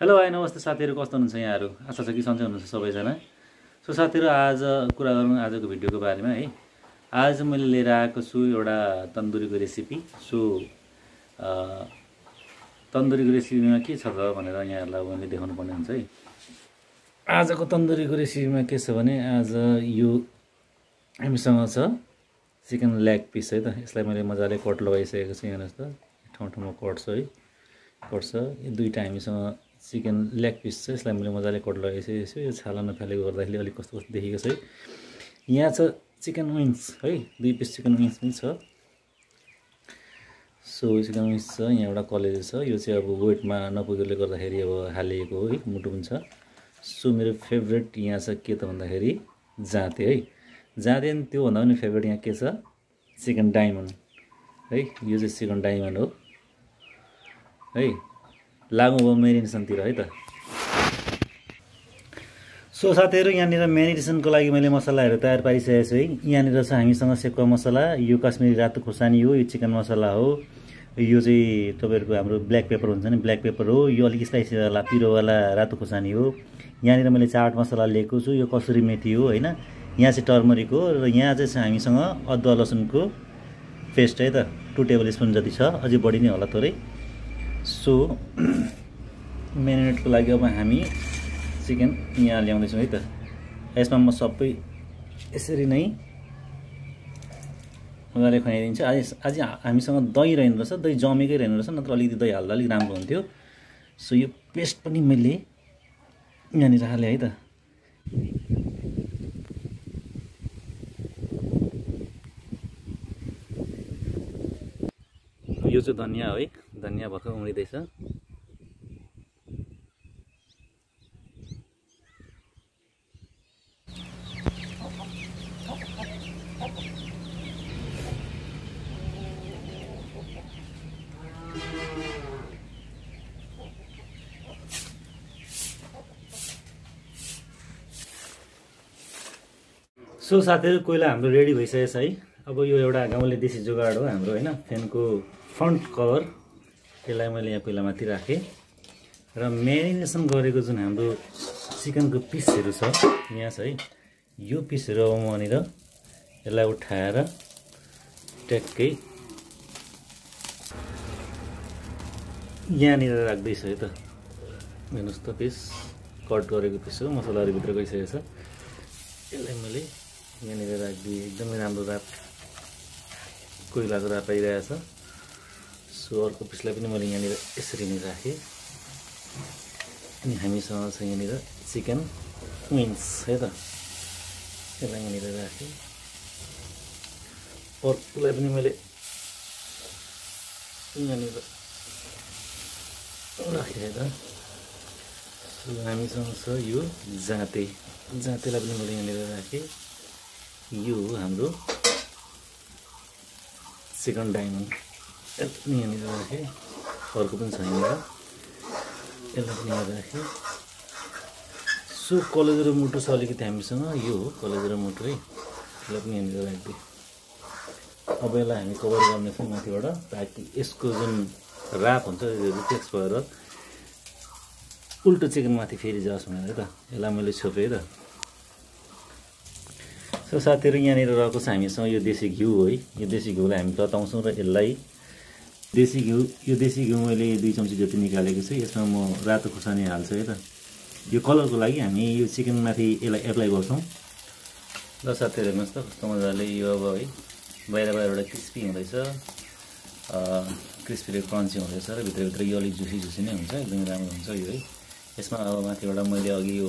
Hello hi नमस्ते साथीहरू कस्तो हुनुहुन्छ यहाँहरू? आशा छ कि सन्चै हुनुहुन्छ सबैजना। सो साथीहरू आज कुरा गरौँ आजको भिडियोको बारेमा है। आज मैले लिएर आएको छु एउटा तन्दुरीको रेसिपी। सो तन्दुरीको रेसिपीमा के छ त भनेर यहाँहरूलाई मैले देखाउनु पर्ने हुन्छ है। आजको तन्दुरीको रेसिपीमा के छ भने आज यो हामीसँग छ चिकन लेग पिस है त। यसलाई मैले मजाले कट लगाइसकेको छु हेर्नुहोस् त ठाउँ ठाउँमा कट छ है। कट छ यो दुइटा हामीसँग चिकन लेग पिस छ यसलाई मैले मजाले कट लगाइसकेको छु यो छाला नफालेको गर्दाखेरि अलिक कस्तो कस्तो देखेको छ है। यहाँ छ चिकन विङ्स है दुई पिस चिकन विङ्स पनि छ। सो चिकन विङ्स छ यहाँ एउटा कलेज छ। यो चाहिँ अब वेटमा नपुगेकोले गर्दाखेरि अब हालिएको हो मुटु पनि छ। सो मेरो फेभरेट यहाँ छ के त भन्दाखेरि जाँते है। जाँते त्योभन्दा पनि फेभरेट यहाँ के छ? चिकन डायमन्ड है यो चाहिँ चिकन डायमन्ड हो। है लागौँ भयो मेरिनेसनतिर है त। सो साथीहरू यहाँनिर मेरिनेसनको लागि मैले मसलाहरू तयार पारिसकेको छु है। यहाँनिर छ हामीसँग सेकुवा मसला यो काश्मिरी रातो खोर्सानी हो यो चिकन मसला हो। यो चाहिँ तपाईँहरूको हाम्रो ब्ल्याक पेपर हुन्छ नि ब्ल्याक पेपर हो। यो अलिक स्पाइसीवाला पिरोवाला रातो खोर्सानी हो। यहाँनिर मैले चाट मसला लिएको छु यो कसुरी मेथी हो होइन। यहाँ चाहिँ टर्मरिक हो र यहाँ चाहिँ हामीसँग अदुवा लसुनको पेस्ट है त। टु टेबल स्पुन जति छ अझै बढी नै होला थोरै। सो मेरिनेटको लागि अब हामी चिकन यहाँ ल्याउँदैछौँ है त। यसमा म सबै यसरी नै मजाले खुवाइदिन्छु आज आज हामीसँग दही रहनु रहेछ। दही जमेकै रहनु रहेछ नत्र अलिकति दही हाल्दा अलिक राम्रो हुन्थ्यो। सो यो पेस्ट पनि मैले यहाँनिर हालेँ है त यो चाहिँ धनियाँ है। धनियाँ भर्खर उम्रिँदैछ। सो साथीहरू कोइला हाम्रो रेडी भइसकेको छ है। अब यो एउटा गाउँले देशी जुगाड हो हाम्रो होइन? फ्यानको फ्रन्ट कभर त्यसलाई मैले यहाँ कोइला माथि राखेँ। र मेरिनेसन गरेको जुन हाम्रो चिकनको पिसहरू छ यहाँ छ है यो पिसहरू अब मनिर यसलाई उठाएर ट्याक्कै यहाँनिर राख्दैछु है त। हेर्नुहोस् त पिस कट गरेको पिस हो मसलाहरू भित्र गइसकेको छ। यसलाई मैले यहाँनिर राखिदिएँ एकदमै राम्रो राप कोइलाको राप आइरहेछ। सो अर्को पिसलाई पनि मैले यहाँनिर यसरी नै राखेँ। अनि हामीसँग छ यहाँनिर चिकन विङ्स है त? यसलाई यहाँनिर राखेँ। अर्कोलाई पनि मैले यहाँनिर राखेँ है त? सो हामीसँग छ यो जाँते। जाँतेलाई पनि मैले यहाँनिर राखेँ। यो हो हाम्रो चिकन डायमन्ड। पनि यहाँनिर राखेँ अर्को पनि छ यहाँनिर यसलाई पनि यहाँ राखेँ। सो कलेज र मुटु छ अलिकति हामीसँग यो हो कलेज र मुटु है। यसलाई पनि यहाँनिर राखिदिएँ। अब यसलाई हामी कभर गर्नेछौँ माथिबाट। ताकि यसको जुन राप हुन्छ रिफ्लेक्स भएर उल्टो चिकन माथि फेरि जाओस् भनेर त। यसलाई मैले छोपेँ त। सो साथीहरू यहाँनिर रहेको छ हामीसँग यो देशी घिउ हो। है यो देशी घिउलाई हामी तताउँछौँ र यसलाई देशी घिउ यो देशी घिउ मैले दुई चम्ची जति निकालेको छु यसमा म रातो खुर्सानी हाल्छु है त। यो कलरको लागि हामी यो चिकनमाथि यसलाई एप्लाई गर्छौँ। ल साथीहरू हेर्नुहोस् त कस्तो मजाले यो अब है बाहिर बाहिरबाट क्रिस्पी हुँदैछ। क्रिस्पी र क्रन्ची हुँदैछ र भित्रभित्र यो अलिक झुसी झुसी नै हुन्छ एकदमै राम्रो हुन्छ यो है। यसमा अब माथिबाट मैले अघि यो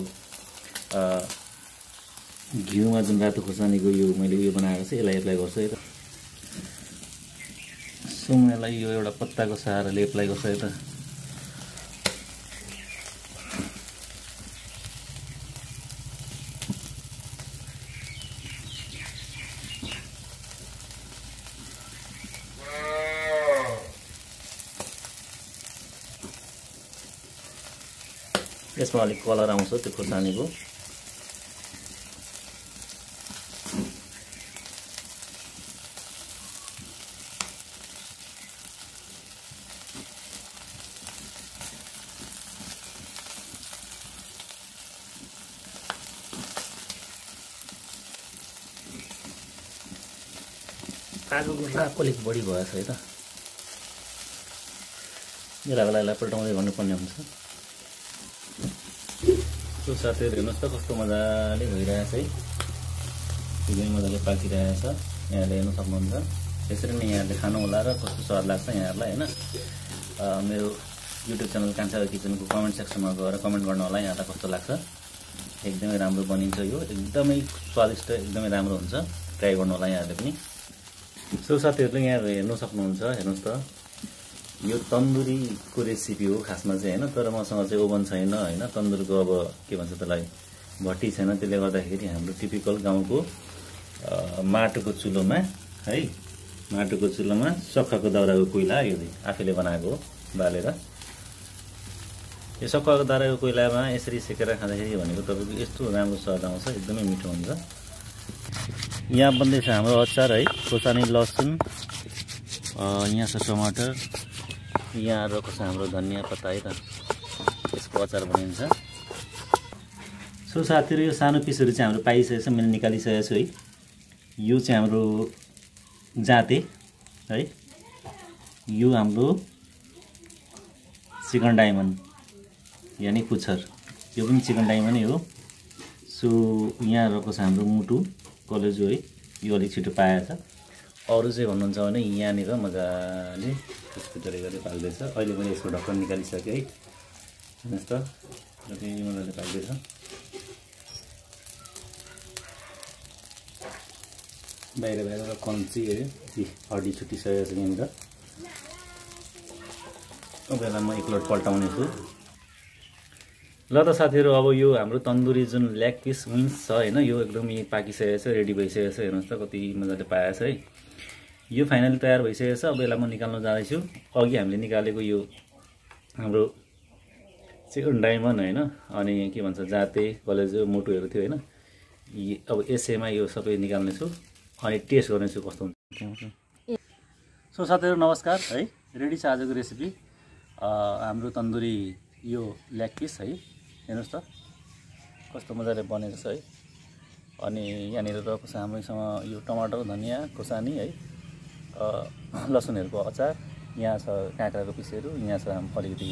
घिउमा जुन रातो खोर्सानीको यो मैले उयो बनाएको छ यसलाई एप्लाई गर्छु है त। सुँगलाई यो एउटा पत्ताको सहाराले एप्लाई गर्छु है त। यसमा अलिक कलर आउँछ त्यो खोर्सानीको। आगोको अलिक बढी भएछ है त? बेला बेला यसलाई पल्टाउँदै गर्नुपर्ने हुन्छ। त्यो साथीहरू हेर्नुहोस् त कस्तो मजाले भइरहेछ है। एकदमै मजाले पाकिरहेछ। यहाँले हेर्नु सक्नुहुन्छ। त्यसरी नै यहाँले खानु होला र कस्तो स्वाद लाग्छ यहाँहरूलाई होइन? मेरो युट्युब च्यानल कान्छा किचनको कमेन्ट सेक्सनमा गएर कमेन्ट गर्नु होला यहाँलाई कस्तो लाग्छ? एकदमै राम्रो बनिन्छ यो। एकदमै स्वादिष्ट एकदमै राम्रो हुन्छ। ट्राई गर्नु होला यहाँहरूले पनि। सो साथीहरूले यहाँ हेर्नु सक्नुहुन्छ हेर्नुहोस् त। यो तन्दुरीको रेसिपी हो खासमा चाहिँ होइन तर मसँग चाहिँ ओभन छैन होइन। तन्दुरको अब के भन्छ त्यसलाई भट्टी छैन त्यसले गर्दाखेरि हाम्रो टिपिकल गाउँको माटोको चुलोमा है माटोको चुलोमा सखुवाको दाउराको कोइला यो आफैले बनाएको हो बालेर। यो सखुवाको दाउराको कोइलामा यसरी सेकेर खाँदाखेरि भनेको तपाईँको यस्तो राम्रो स्वाद आउँछ एकदमै मिठो हुन्छ। यहाँ बन्दैछ हाम्रो अचार है खोर्सानी लसुन यहाँ छ टमाटर यहाँ रहेको छ हाम्रो धनियाँ पत्ता है त। यसको अचार बनिन्छ सो साथीहरू यो सानो पिसहरू चाहिँ हाम्रो पाइसकेको छ मैले निकालिसकेको छु है। यो चाहिँ हाम्रो जाते है। यो हाम्रो चिकन डायमन्ड यानि पुच्छर यो पनि चिकन डायमन्डै हो। सो यहाँ रहेको छ हाम्रो मुटु। कलेजो है यो अलिक छिटो पाएछ अरू चाहिँ भन्नुहुन्छ भने यहाँनिर मजाले त्यस्तो गरी गरी पाल्दैछ अहिले पनि यसको ढक्कन निकालिसकेँ है। हेर्नुहोस् त। कति मजाले पाल्दैछ बाहिर बाहिर कन्ची अरे। हड्डी छुट्टिसकेको छ यहाँनिर। बेला म एकलोट पल्टाउने छु। ल त साथीहरू अब यो हाम्रो तन्दुरी जुन ल्याग पिस विन्स छ होइन यो एकदमै पाकिसकेको छ रेडी भइसकेको छ हेर्नुहोस् त कति मजाले पाएछ है। यो फाइनली तयार भइसकेको छ अब यसलाई म निकाल्न जाँदैछु। अघि हामीले निकालेको यो हाम्रो चिकन डायमन्ड होइन अनि के भन्छ जाते कलेजो मुटुहरू थियो होइन अब यसैमा यो सबै निकाल्नेछु अनि टेस्ट गर्नेछु कस्तो हुन्छ। सो साथीहरू नमस्कार है। रेडी छ आजको रेसिपी हाम्रो तन्दुरी यो ल्याग पिस है। हेर्नुहोस् त कस्तो मजाले बनेको छ है। अनि यहाँनिर रहेको छ हाम्रोसँग यो टमाटर धनियाँ खोर्सानी है लसुनहरूको अचार यहाँ छ काँक्राको पिसहरू यहाँ छ अलिकति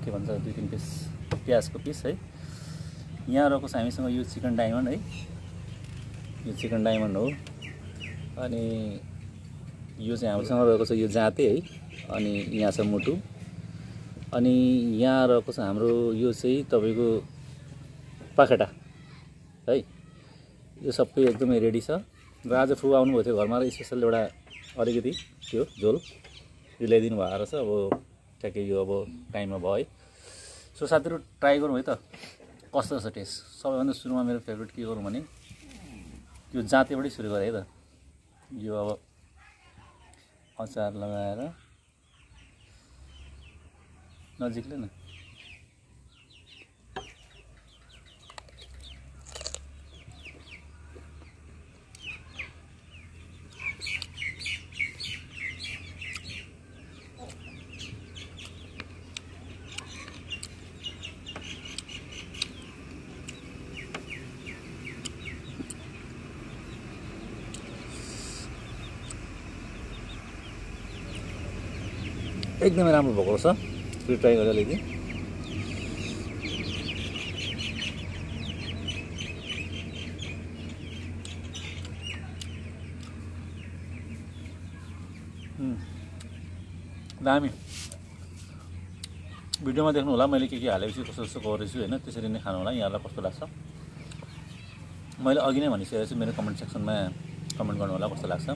के भन्छ दुई तिन पिस प्याजको पिस है। यहाँ रहेको छ हामीसँग यो चिकन डायमन्ड है। यो चिकन डायमन्ड हो। अनि यो चाहिँ हाम्रोसँग रहेको छ यो जाते है। अनि यहाँ छ मुटु। अनि यहाँ रहेको छ हाम्रो यो चाहिँ तपाईँको पाखेटा है? यो सबै एकदमै रेडी छ। र आज फु आउनुभएको थियो घरमा र स्पेसल एउटा अलिकति त्यो झोल यो ल्याइदिनु भएको रहेछ। अब ठ्याक्कै यो अब टाइममा भयो। है सो साथीहरू ट्राई गरौँ है त। कस्तो छ टेस्ट? सबैभन्दा सुरुमा मेरो फेभरेट के गरौँ भने यो जाँतेबाटै सुरु गरेँ है त। यो अब अचार लगाएर नजिकले न। एकदमै राम्रो भएको रहेछ। फेरि ट्राई गरेर अलिकति दामी। भिडियोमा देख्नु होला मैले के के हालेको छु कस्तो कस्तो गरेको छु होइन त्यसरी नै खानु होला यहाँलाई कस्तो लाग्छ? मैले अघि नै भनिसकेको छु मेरो कमेन्ट सेक्सनमा कमेन्ट गर्नु होला कस्तो लाग्छ।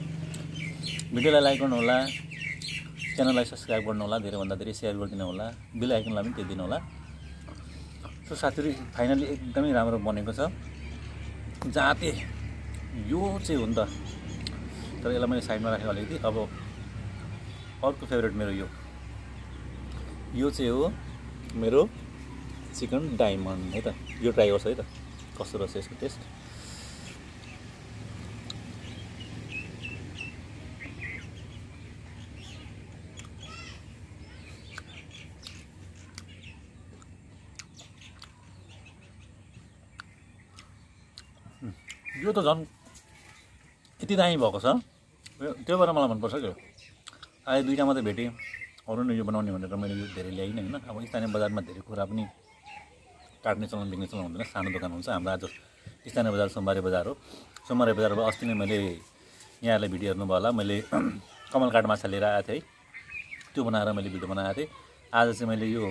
भिडियोलाई लाइक गर्नु होला। च्यानललाई सब्सक्राइब गर्नु होला धेरैभन्दा धेरै सेयर गरिदिनु होला बिल आइकनलाई पनि दिनु होला सो साथीहरू फाइनली एकदमै राम्रो बनेको छ। जाते यो चाहिँ हो नि त। तर यसलाई मैले साइडमा राखेँ अलिकति। अब अर्को फेभरेट मेरो यो। यो चाहिँ हो मेरो चिकन डायमन्ड है त? यो ट्राई गर्छ है त? कस्तो रहेछ यसको टेस्ट? यो त झन् यति दामी भएको छ। त्यो भएर मलाई मनपर्छ क्या अहिले दुइटा मात्रै भेटेँ। अरू नै यो बनाउने भनेर मैले यो धेरै ल्याइनँ होइन। अब स्थानीय बजारमा धेरै कुरा पनि काट्ने चलन बेच्ने चलन हुँदैन। सानो दोकान हुन्छ। हाम्रो आज स्थानीय बजार सोमबारे बजार हो। सोमबारे बजारमा अस्ति नै मैले यहाँहरूलाई भिडियो हेर्नुभयो होला। मैले कमल काठ माछा लिएर आएको थिएँ। है त्यो बनाएर मैले भिडियो बनाएको थिएँ। आज चाहिँ मैले यो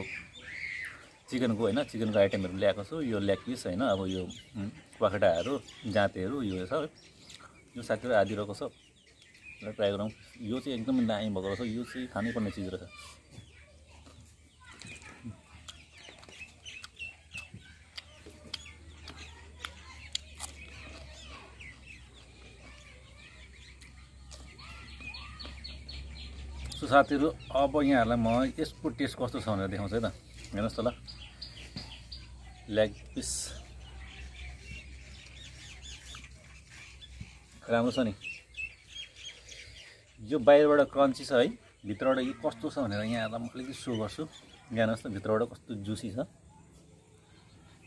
चिकनको होइन चिकनको आइटमहरू ल्याएको छु। यो लेग पिस होइन अब यो पखेटाहरू जाँतेहरू यो छ यो साथीहरू आदि रहेको छ। र ट्राई गरौँ। यो चाहिँ एकदमै दामी भएको रहेछ। यो चाहिँ खानैपर्ने चिज रहेछ। सो साथीहरू अब यहाँहरूलाई म यसको टेस्ट कस्तो छ भनेर देखाउँछु है त। हेर्नुहोस् त ल। लेग पिस राम्रो छ नि। यो बाहिरबाट क्रन्ची छ है भित्रबाट यो कस्तो छ भनेर यहाँहरूलाई म अलिकति सो गर्छु। हेर्नुहोस् त भित्रबाट कस्तो जुसी छ।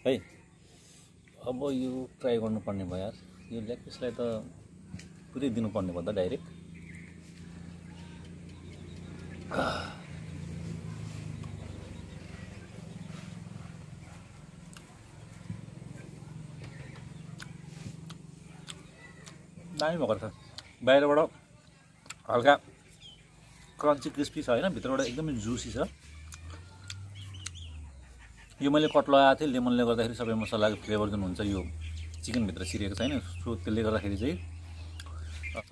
है अब यो ट्राई गर्नुपर्ने भयो यो लेग पिसलाई त पुरै दिनुपर्ने भयो त डाइरेक्ट दामी भएको रहेछ। बाहिरबाट हल्का क्रन्ची क्रिस्पी छ होइन भित्रबाट एकदमै जुसी छ। यो मैले कट लगाएको थिएँ लेमनले गर्दाखेरि सबै मसलाको फ्लेभर जुन हुन्छ यो चिकनभित्र छिरेको छैन सो त्यसले गर्दाखेरि चाहिँ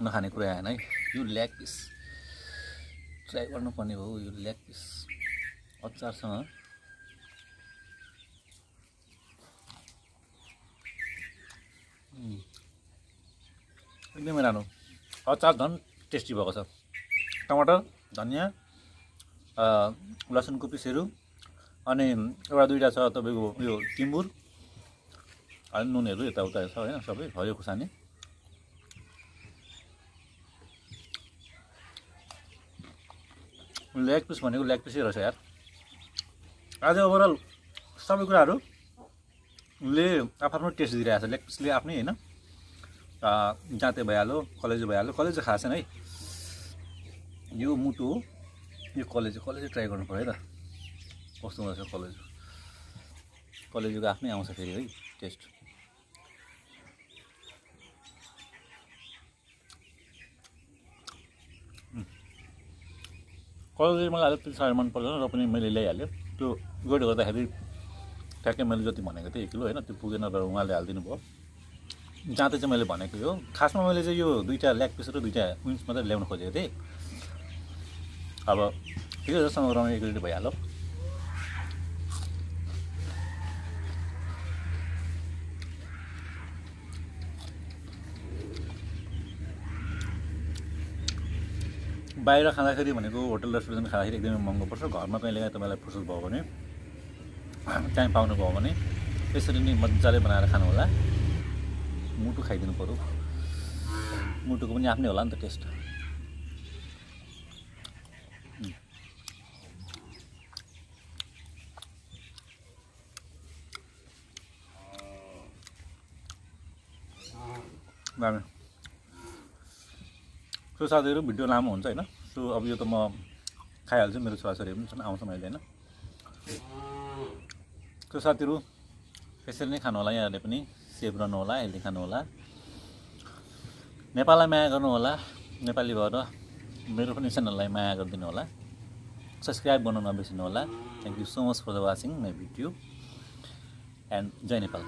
नखाने कुरा आएन है। यो लेग पिस ट्राई गर्नुपर्ने हो यो लेग पिस अचारसँग एकदमै राम्रो। अचार झन् टेस्टी भएको छ। टमाटर धनियाँ लसुनको पिसहरू अनि एउटा दुइटा छ तपाईँको यो टिम्बुर अनि नुनहरू यताउता छ होइन सबै हरियो खुर्सानी। लेग पिस भनेको लेग पिसै रहेछ यार। आज ओभरअल सबै कुराहरूले आफ्नो टेस्ट दिइरहेको छ लेग पिसले आफ्नै होइन। जाँते भइहाल्यो कलेजो भइहाल्यो। कलेज चाहिँ खाएको छैन है। यो मुटु हो यो कलेज कलेज ट्राई गर्नु पऱ्यो है त। कस्तो हुँदो रहेछ कलेज? कलेजको आफ्नै आउँछ फेरि है टेस्ट। कलेज मलाई अलिक साह्रो मन पर्दैन र पनि मैले ल्याइहालेँ। त्यो गोड गर्दाखेरि ठ्याक्कै मैले जति भनेको थिएँ एक किलो होइन त्यो पुगेन र उहाँले हालिदिनु भयो जाँते चाहिँ मैले भनेको हो खासमा मैले चाहिँ यो दुइटा ल्याग पिस र दुइटा विङ्स मात्रै ल्याउनु खोजेको थिएँ। अब ठिकै छ समग्रमा एक लिटर भइहाल्यो। बाहिर खाँदाखेरि भनेको होटल रेस्टुरेन्ट खाँदाखेरि एकदमै महँगो पर्छ। घरमा कहिले काहीँ तपाईँलाई फुर्सद भयो भने टाइम पाउनुभयो भने यसरी नै मजाले बनाएर खानु होला। मुटु खाइदिनु पऱ्यो मुटुको पनि आफ्नै होला नि त टेस्ट सो साथीहरू भिडियो लामो हुन्छ होइन सो अब यो त म खाइहाल्छु मेरो छोराछोरीहरू पनि छन् आउँछ मैले होइन सो साथीहरू यसरी नै खानु होला यहाँहरूले पनि सेभ रहनु होला हेल्दी खानु होला। नेपाललाई माया गर्नु होला। नेपाली भएर मेरो पनि च्यानललाई माया गरिदिनु होला। सब्सक्राइब गर्नु नबिर्सिनु होला। Thank you so much for the watching my video and Jay Nepal.